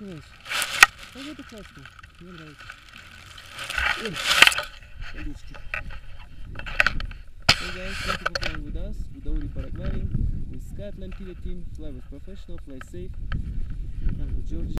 Привіт, Олесь. Погода класно. Мені нравится. Ой, колючки. Hey guys, thank you for playing with us, with Gudauri Paragliding, with SkyAtlantida Team, fly with professional, fly safe. and with George.